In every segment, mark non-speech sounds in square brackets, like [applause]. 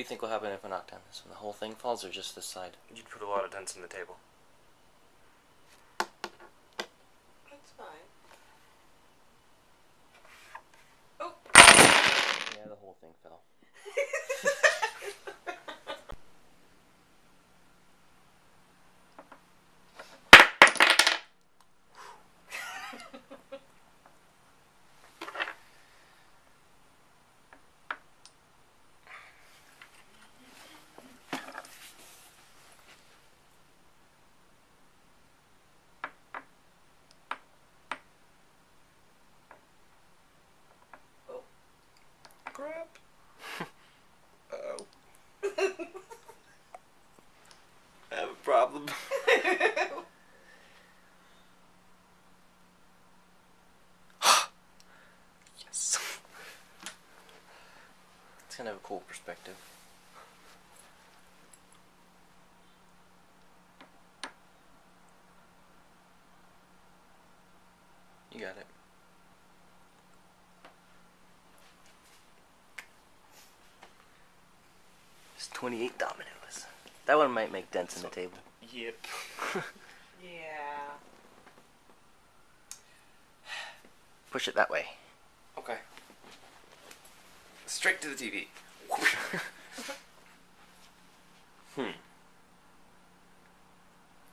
do you think will happen if I knock down this one? The whole thing falls, or just this side? You'd put a lot of dents in the table. That's fine. Oh. Yeah, the whole thing fell. Kind of a cool perspective. You got it. It's 28 dominoes. That one might make dents in the table. Yep. [laughs] yeah. Push it that way. Okay. Straight to the TV. [laughs] hmm.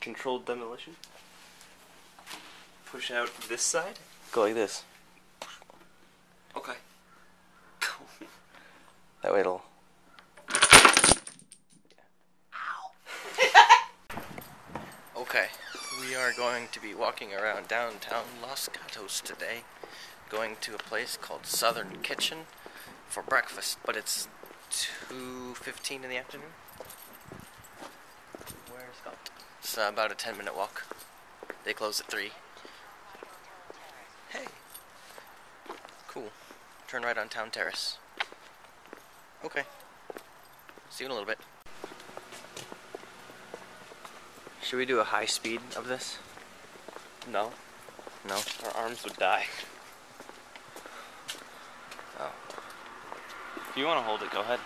Controlled demolition. Push out this side. Go like this. Okay. [laughs] That way it'll. [laughs] okay, we are going to be walking around downtown Los Gatos today, going to a place called Southern Kitchen for breakfast, but it's 2.15 in the afternoon. Where's Scott? It's uh, about a 10 minute walk. They close at 3. Hey. Cool. Turn right on Town Terrace. Okay. See you in a little bit. Should we do a high speed of this? No. No? Our arms would die. If you want to hold it, go ahead.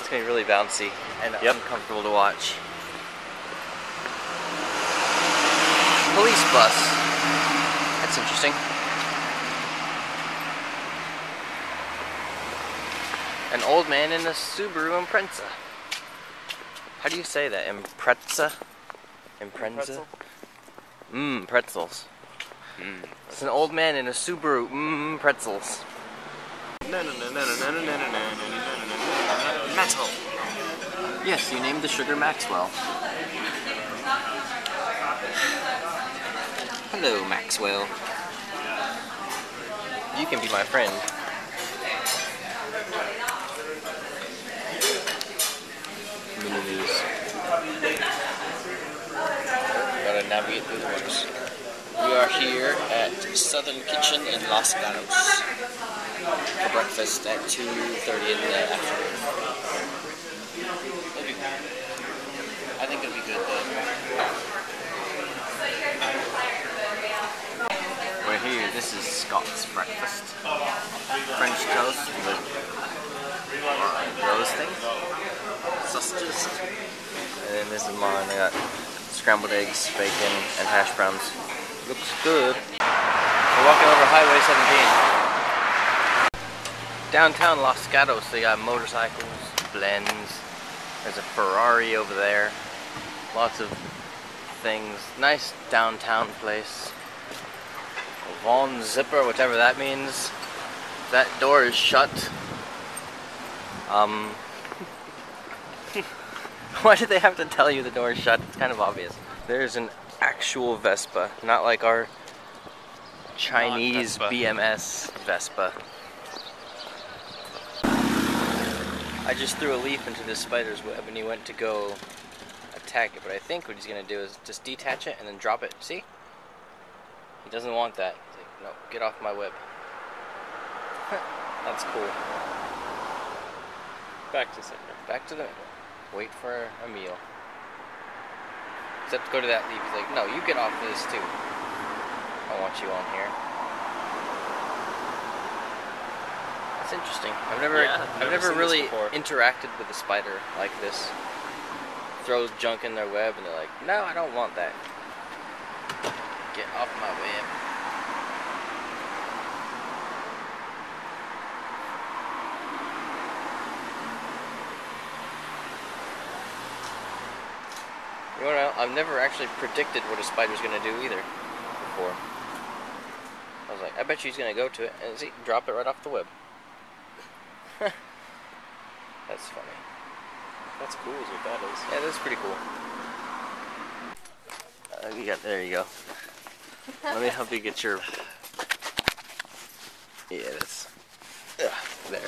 It's gonna be really bouncy and Yep. uncomfortable to watch. Police bus. That's interesting. An old man in a Subaru Impreza. How do you say that? Impreza? Pretzel? Mmm, pretzels. Mm. It's an old man in a Subaru. Mmm, pretzels. Metal. Yes, you named the sugar Maxwell. Hello, Maxwell. You can be my friend. Gotta navigate through the woods. We are here at Southern Kitchen in Los Gatos for breakfast at 2.30 in the afternoon. It'll be, I think it'll be good though. We're here. This is Scott's breakfast. French toast with rose thing, sausages, and then this is mine. I got scrambled eggs, bacon, and hash browns. Looks good. We're walking over Highway 17. Downtown Los Gatos, they got motorcycles, blends. There's a Ferrari over there. Lots of things. Nice downtown place. Von Zipper, whatever that means. That door is shut. Um. [laughs] Why did they have to tell you the door is shut? It's kind of obvious. There's an actual Vespa, not like our Chinese Non-Vespa. BMS Vespa. I just threw a leaf into this spider's web and he went to go attack it, but I think what he's gonna do is just detach it and then drop it. See? He doesn't want that. He's like, no, get off my web. That's cool. Back to center. Back to the wait for a meal. Except go to that leaf. He's like, no, you get off this too. I want you on here. It's interesting. I've never, Yeah, I've I've never never really interacted with a spider like this. Throws junk in their web and they're like, no, I don't want that. Get off my web. You wanna know, I've never actually predicted what a spider's gonna do either before. I was like, I bet you he's gonna go to it and see, drop it right off the web. [laughs] That's funny. That's cool, is what that is. Yeah, that's pretty cool. Uh, you got there. You go. Let me help you get your. Yeah, that's. Ugh, there.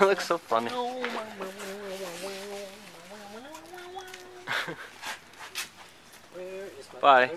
[laughs] looks so funny. Where is my Bye.